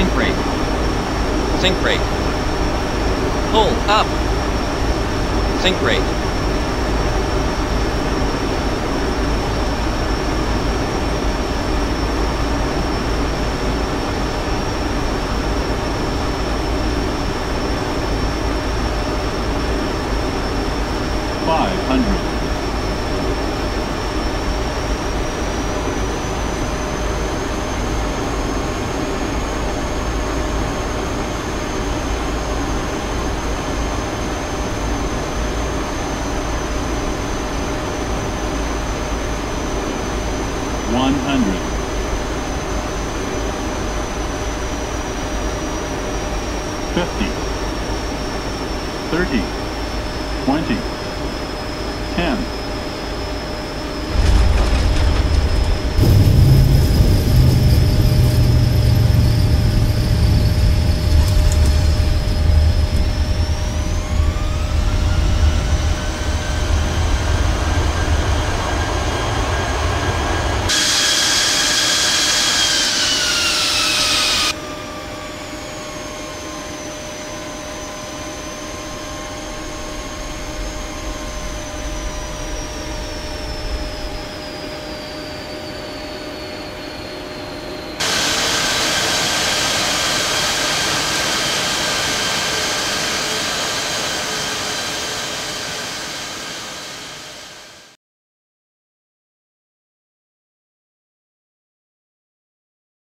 Sink rate. Sink rate. Pull up. Sink rate. 50, 30, 20,